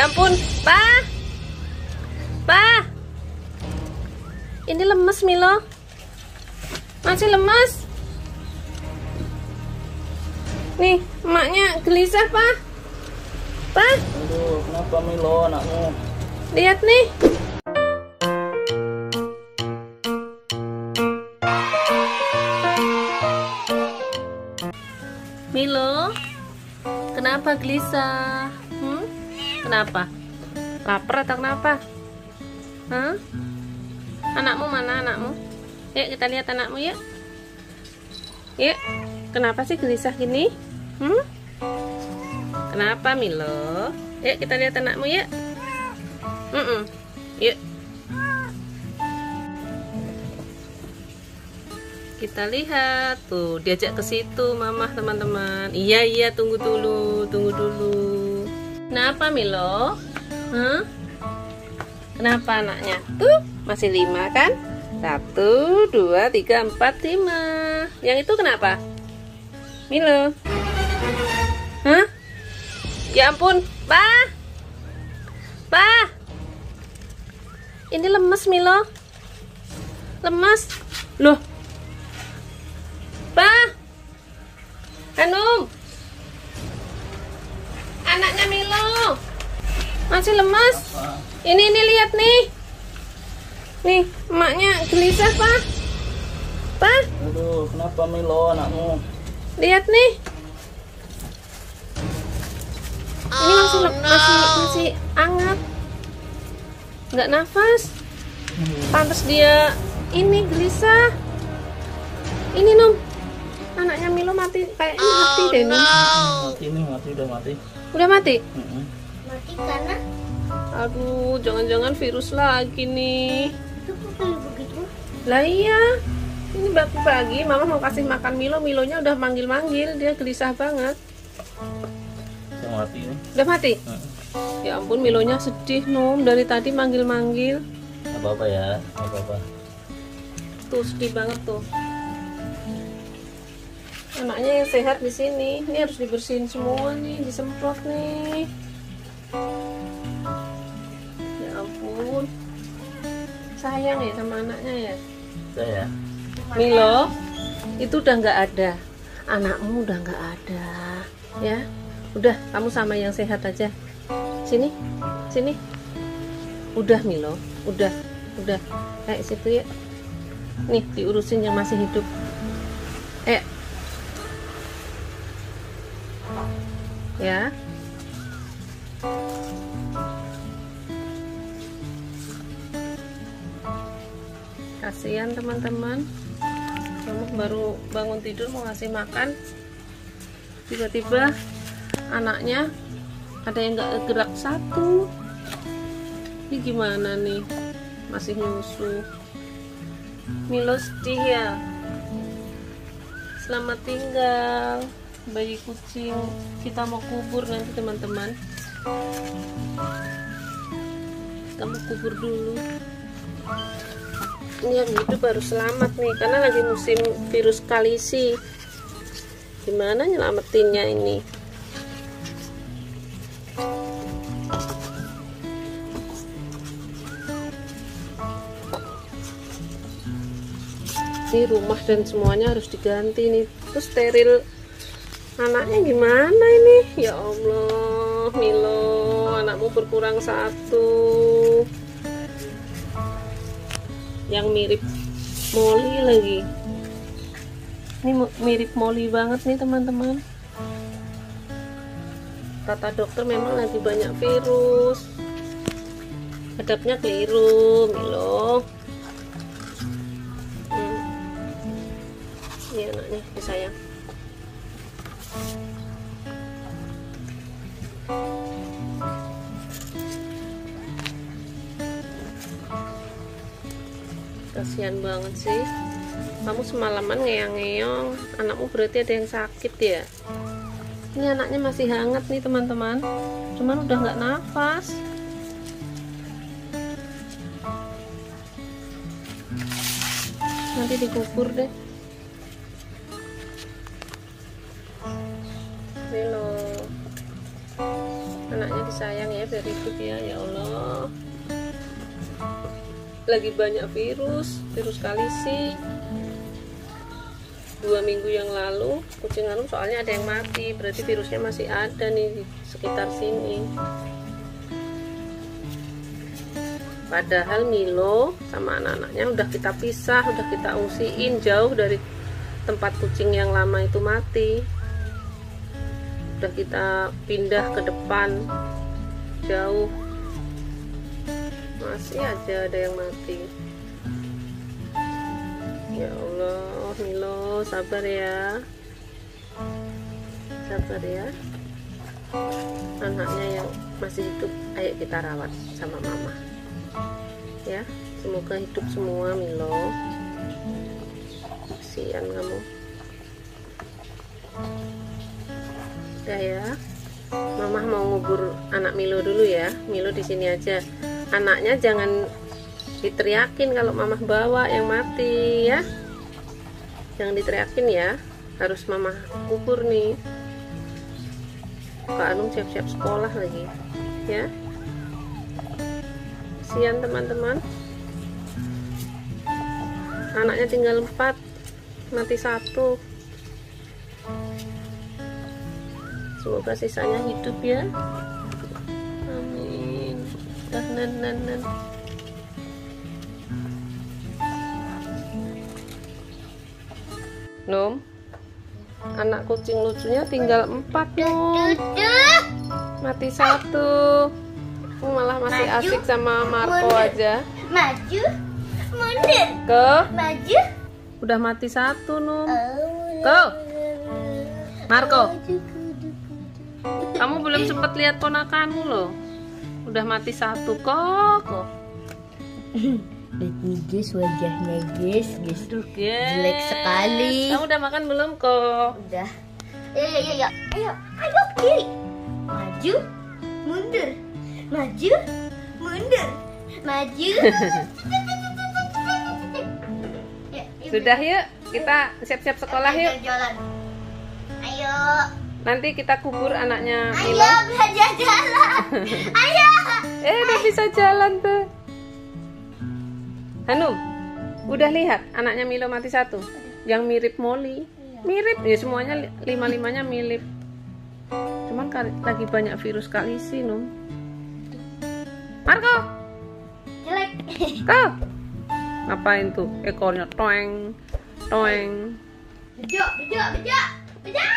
Ya ampun, Pa. Pa. Ini lemes Milo. Masih lemes. Nih, emaknya gelisah, Pa. Pa, Aduh, kenapa Milo anakmu? lihat nih. Milo, kenapa gelisah? Kenapa? Lapar atau kenapa? Hah? Anakmu mana anakmu? Yuk kita lihat anakmu ya. Yuk, kenapa sih gelisah gini? Hmm? Kenapa Milo? Yuk kita lihat anakmu ya. Mm Yuk. Kita lihat tuh diajak ke situ mama teman-teman. Iya iya tunggu dulu, tunggu dulu. Kenapa Milo? Hah? Kenapa anaknya? Tuh masih lima kan? Satu, dua, tiga, empat, lima. Yang itu kenapa? Milo? Hah? Ya ampun, Pa. Pa. Ini lemes Milo. Lemes. Loh. Pa. Hanum. Anaknya Milo. Masih lemes. Ini ini lihat nih. Nih, emaknya gelisah, Pa. Pa, Aduh, kenapa Milo anakmu? lihat nih. Ini masih le- masih masih hangat. Nggak nafas. Pantas dia ini gelisah. Ini Num. Anaknya Milo mati kayaknya mati deh Num. Mati nih, mati udah mati. Udah mati? Mm-mm. mati karena Aduh, jangan-jangan virus lagi nih. itu kok kayak begitu Lah iya. Ini pagi-pagi mama mau kasih makan Milo, Milonya udah manggil-manggil, dia gelisah banget. Yang mati nih. Udah mati? Mm. Ya ampun, Milonya sedih, Num. Dari tadi manggil-manggil. Apa-apa ya, apa-apa. Tuh, sedih banget tuh. Anaknya yang sehat di sini. Ini harus dibersihin semua nih, disemprot nih. Ya ampun. Sayang ya sama anaknya ya. Saya. Milo, itu udah nggak ada. Anakmu udah nggak ada, ya. Udah, kamu sama yang sehat aja. Sini, sini. Udah Milo, udah, udah. Kayak situ ya. Nih, diurusin yang masih hidup. Eh. Ya. Kasihan teman-teman. Kamu baru bangun tidur mau ngasih makan. Tiba-tiba anaknya ada yang nggak gerak satu. Ini gimana nih? Masih nyusu. Milo sedih ya. Selamat tinggal bayi kucing. Kita mau kubur nanti teman-teman. Kamu kubur dulu. Ini yang hidup harus selamat nih karena lagi musim virus kalisi. Gimana nyelamatinnya ini? Ini rumah dan semuanya harus diganti nih. Terus steril anaknya gimana ini? Ya Allah Milo anakmu berkurang satu. Yang mirip Molly lagi. Ini mirip Molly banget nih teman-teman. Kata dokter memang lagi banyak virus. Hadapnya keliru Milo. Hmm. ini anaknya disayang kasihan banget sih. Kamu semalaman ngeyang-ngeyong. Anakmu berarti ada yang sakit ya? Ini anaknya masih hangat nih teman-teman. Cuman udah nggak nafas. Nanti dikubur deh lagi banyak virus virus kalisi dua minggu yang lalu kucing anu soalnya ada yang mati. Berarti virusnya masih ada nih di sekitar sini. Padahal Milo sama anak-anaknya udah kita pisah udah kita ungsiin jauh dari tempat kucing yang lama itu mati. Udah kita pindah ke depan jauh masih aja ada yang mati. Ya Allah Milo sabar ya. Sabar ya. Anaknya yang masih hidup ayo kita rawat sama mama. Ya semoga hidup semua Milo. Kasihan kamu. Udah ya. Mama mau ngubur anak Milo dulu ya. Milo di sini aja anaknya jangan diteriakin kalau Mama bawa yang mati ya. Jangan diteriakin ya. Harus Mama kubur nih. Kak Anung siap-siap sekolah lagi ya. Kasihan teman-teman. Anaknya tinggal empat mati satu. Semoga sisanya hidup ya nan nan nan. Nom anak kucing lucunya tinggal empat Nom. Mati satu. Oh, malah masih Maju, asik sama Marco mundur. aja. Maju. Mundur. ke? Maju. udah mati satu Nom. Oh, Go. Marco. Kamu belum sempat lihat ponakanmu loh udah mati satu kok. Kok? Nih guys wajahnya guys guys. Aduh, guys. Jelek sekali. Kamu udah makan belum kok? Udah. Ayo ayo ayo Ayo ayo kiri. Maju Mundur. Maju Mundur. Maju. Ya, yuk. Sudah yuk, kita siap-siap sekolah yuk. jalan Ayo. Nanti kita kubur anaknya Ayo belajar jalan. Ayo Eh, udah bisa jalan tuh. Hanum, udah lihat anaknya Milo mati satu? Yang mirip Molly. Mirip, ya semuanya li- lima-limanya mirip. Cuman kali- lagi banyak virus kalisi, Num. Marco, Jelek kau ngapain tuh? Ekornya toeng, toeng. Bejok bejok bejok Bejok